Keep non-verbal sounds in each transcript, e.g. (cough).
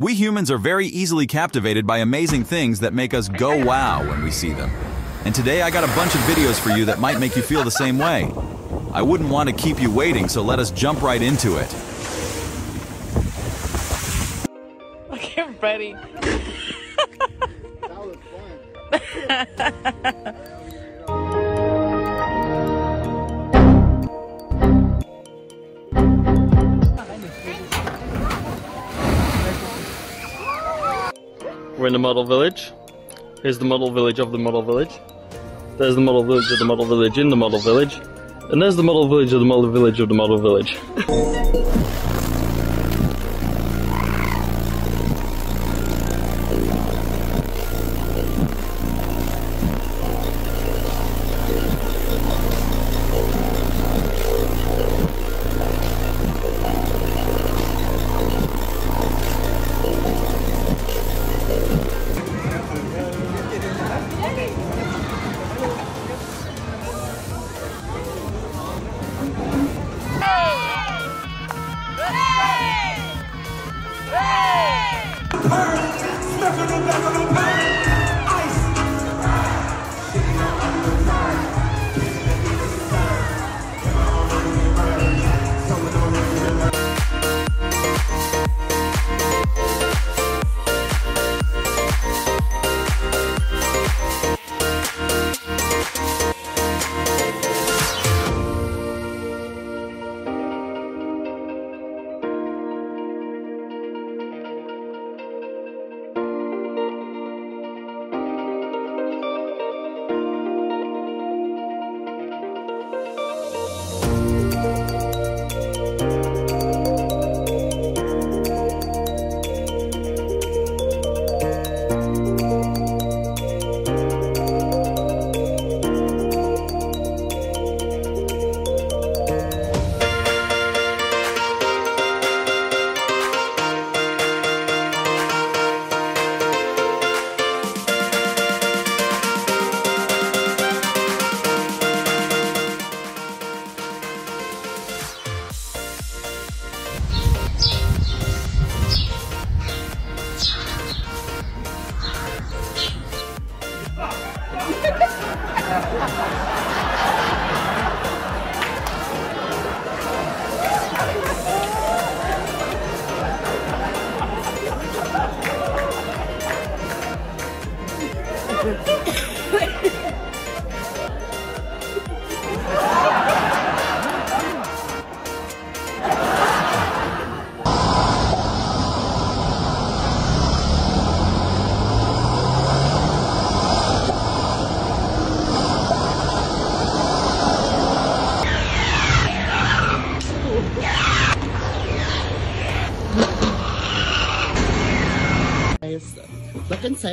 We humans are very easily captivated by amazing things that make us go wow when we see them. And today I got a bunch of videos for you that might make you feel the same way. I wouldn't want to keep you waiting, so let us jump right into it. (laughs) Okay, buddy. (laughs) that was ready. (laughs) We're in the model village. Here's the model village of the model village. There's the model village of the model village in the model village. And there's the model village of the model village of the model village. (laughs)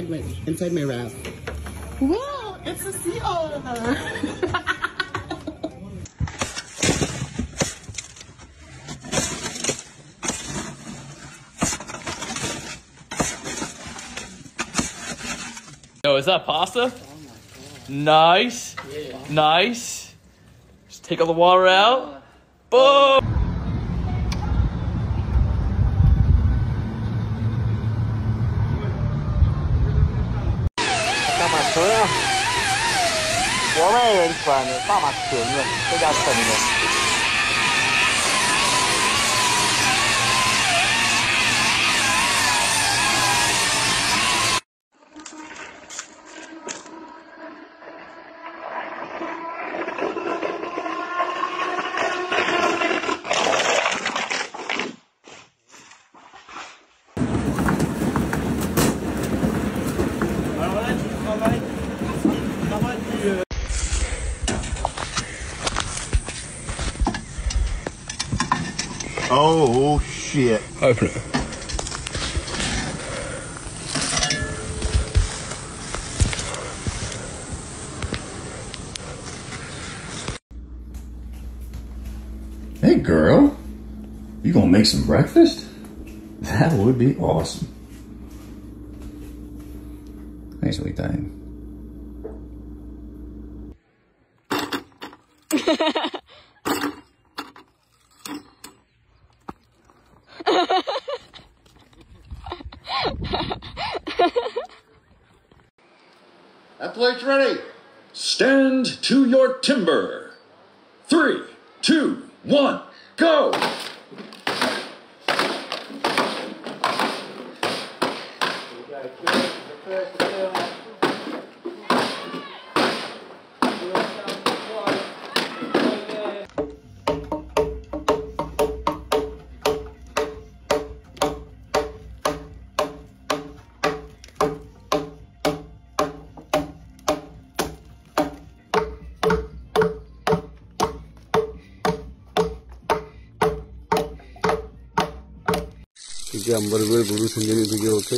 inside my inside my wrap. Wow, it's a sea otter. Yo, is that pasta? Nice. Nice. Just take all the water out. Boom! 穿的大码裙子这家伙撑 Open it. Hey girl, you gonna make some breakfast? That would be awesome. Plate's ready. Stand to your timber. Three, two, one, go! के अंबरगुर गुरु संजनी दुगे होते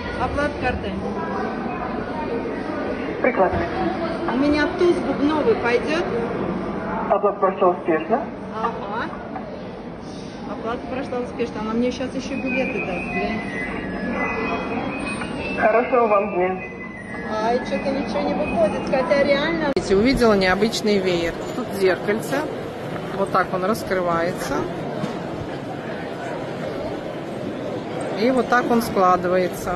Оплата картой. Прекрасно. У меня туз бубновый пойдет? Оплата прошла успешно. Ага. Оплата прошла успешно. Она мне сейчас еще билеты даст, гляньте. Хорошего вам дня. Ай, что-то ничего не выходит, хотя реально... Увидела необычный веер. Тут зеркальце. Вот так он раскрывается. И вот так он складывается.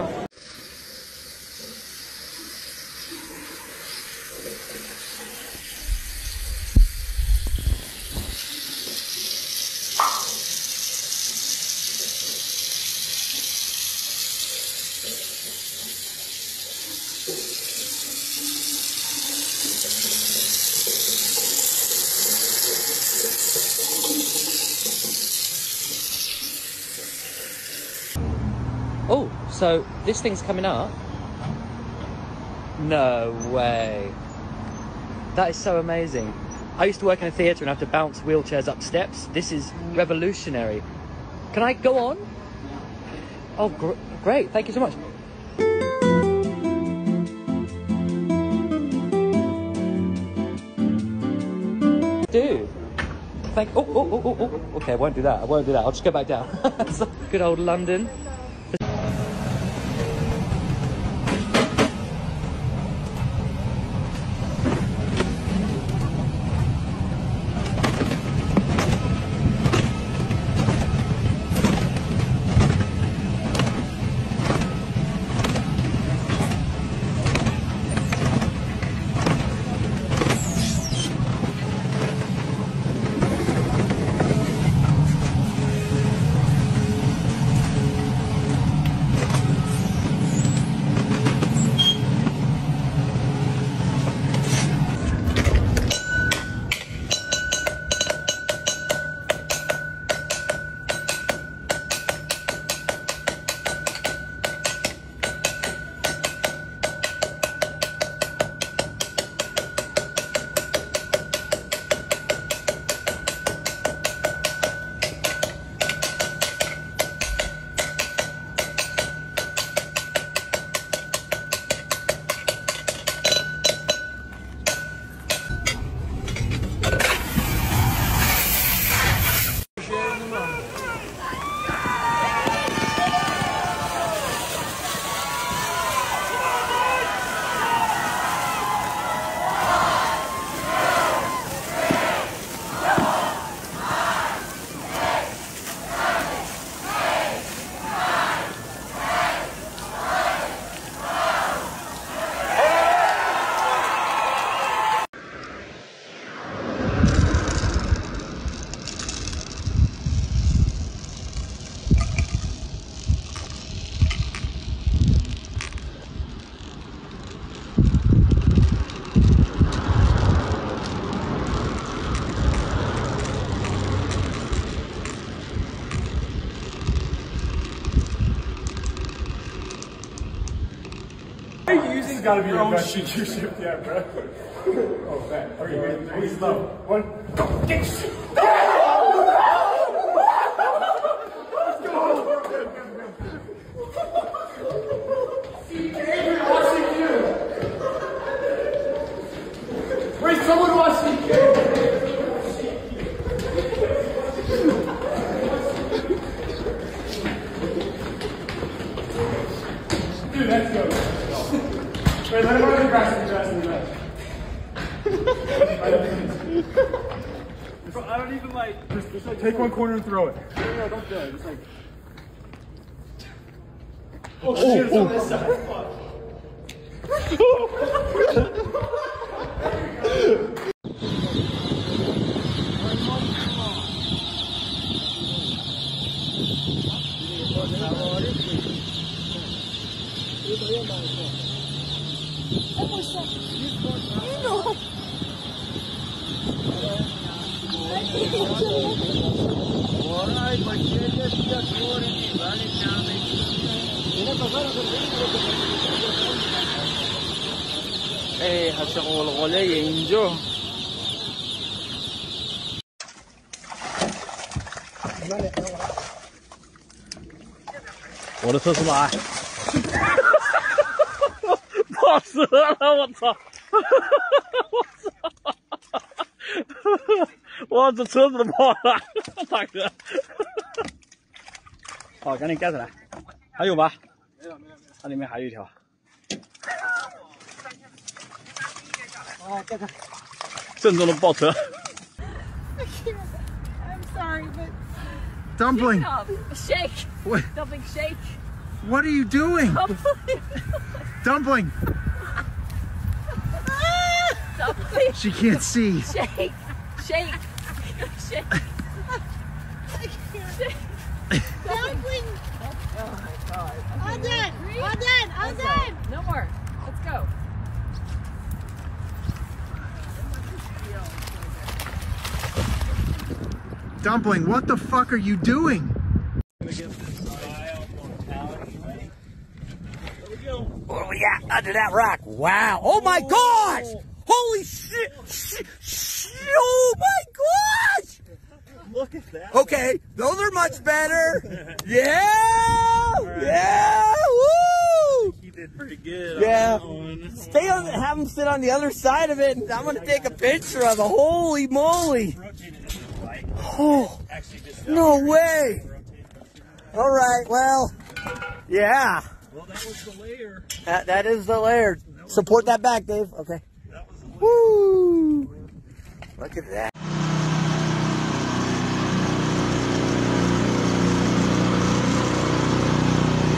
So this thing's coming up? No way. That is so amazing. I used to work in a theatre and have to bounce wheelchairs up steps. This is revolutionary. Can I go on? Oh, gr- great. Thank you so much. Dude. Thank. Oh, oh, oh, oh, oh. Okay, I won't do that. I won't do that. I'll just go back down. (laughs) Good old London. Using gotta be your own ship, yeah, bro. (laughs) Oh, man. Okay, wait, wait, slow. One, go, get shit. Wait, someone watch CK! Dude, let's go. Wait, let him run in the grass, in the grass, in the grass. Bro, I don't even like. Just, just like take one corner and throw it. 哎，还是我我来研究。我的特斯 (laughs) (laughs) (laughs) 好，赶紧盖起来。还有吧？没有没有没有，它里面还有一条。哦，盖开！郑重的爆车。 I'm sorry, but Dumpling, shake. What? Dumpling shake. what are you doing? Dumpling, Dumpling she can't see. shake. Shake. Shake. Dumpling, what the fuck are you doing? What do we got under that rock? Wow. Oh my gosh! Holy shit! shit, shit oh my gosh! Look at that. Okay, those are much better. (laughs) Yeah! Yeah! Woo! You did pretty good. Yeah. Stay on, have them sit on the other side of it, and I'm gonna take a picture of it. Holy moly! Oh, no way! All right, well, yeah. Well, that was the layer. That that is the layer. Support that back, Dave. Okay. Woo! Look at that.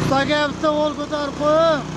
Tagabsa ol ko'tar qo'y.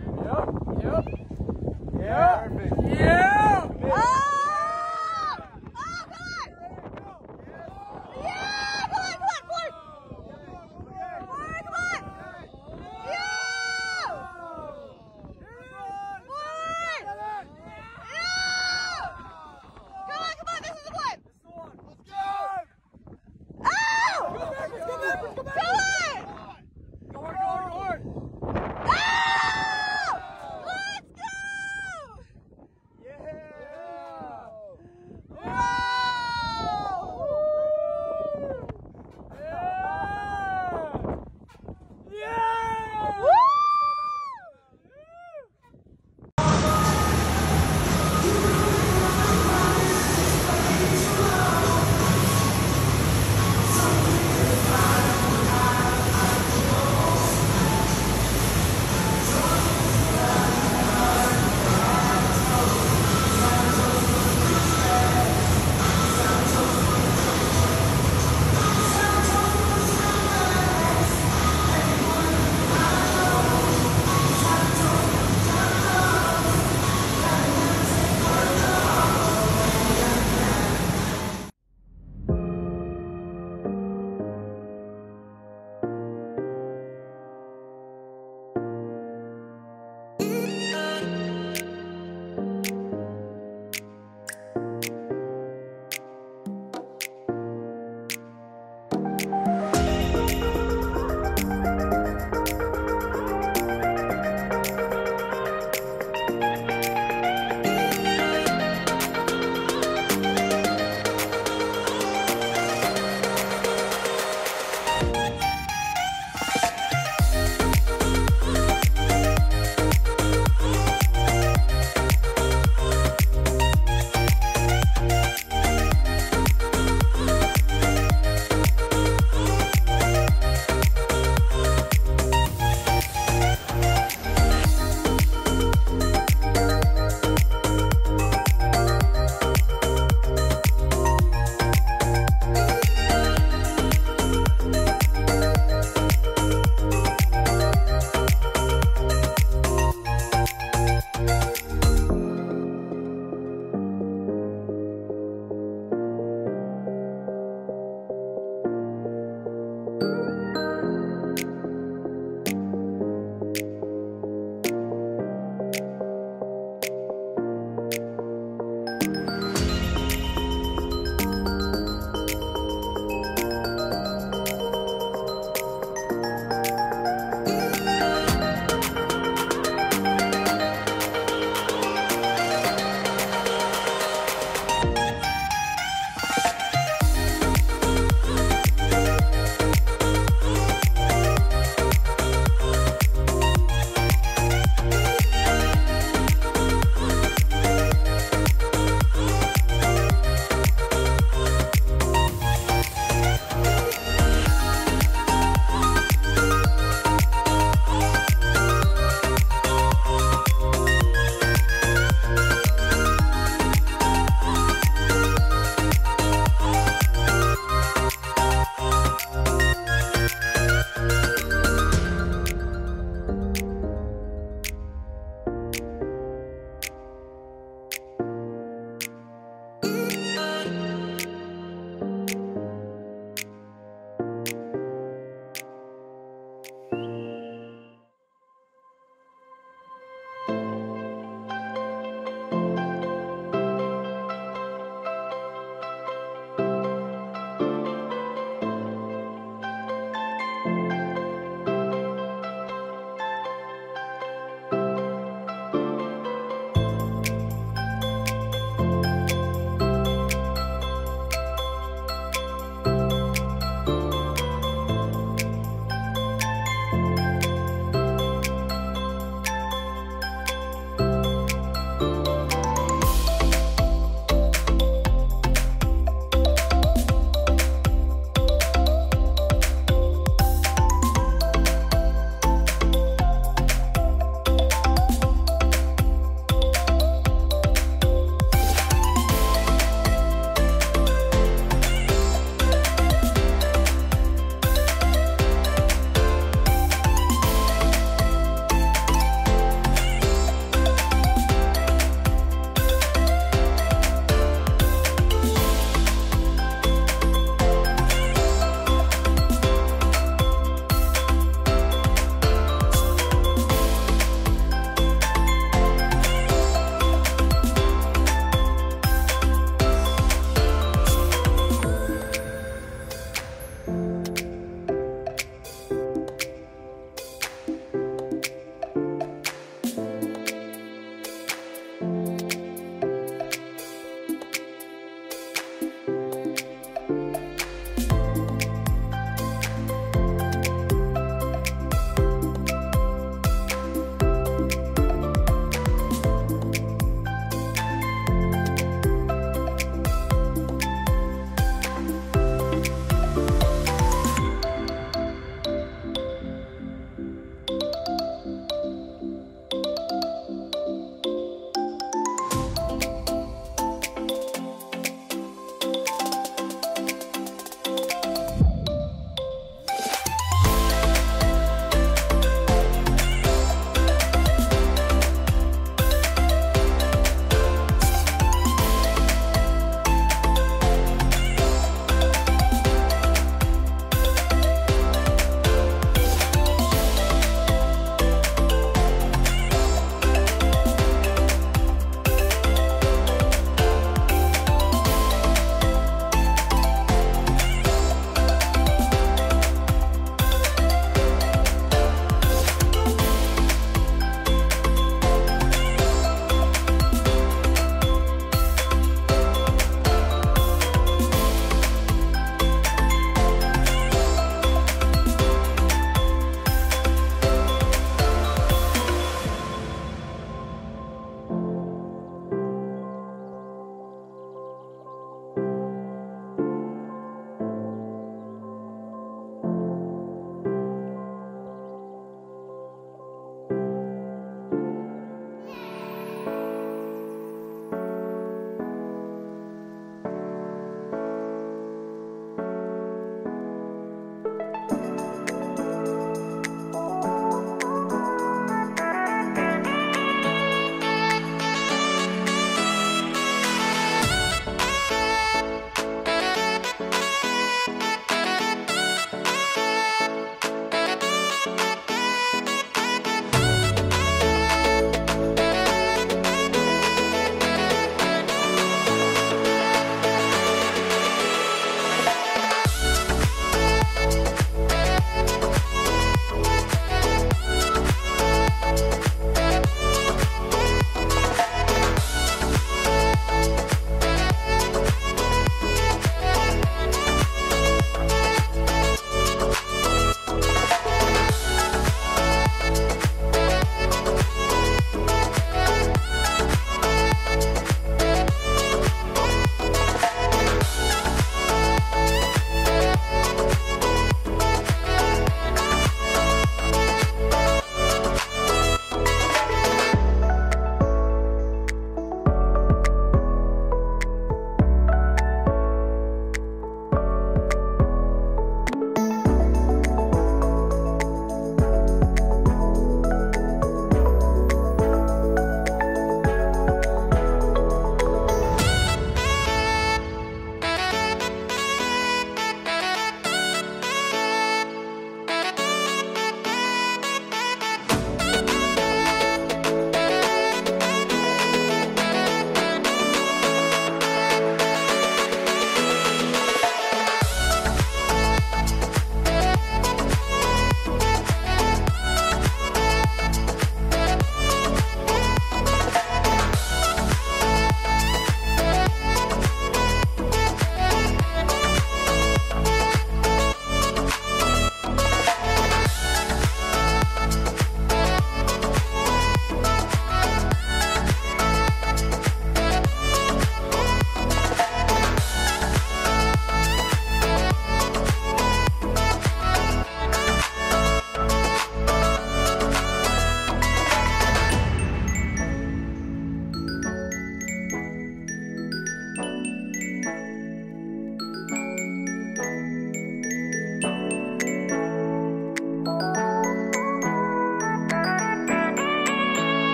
Yep. Yeah. Perfect. Yeah.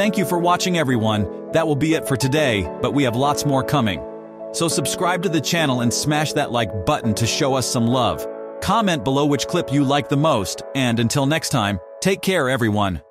Thank you for watching everyone. That will be it for today, but we have lots more coming. So subscribe to the channel and smash that like button to show us some love. Comment below which clip you like the most, and until next time, take care everyone.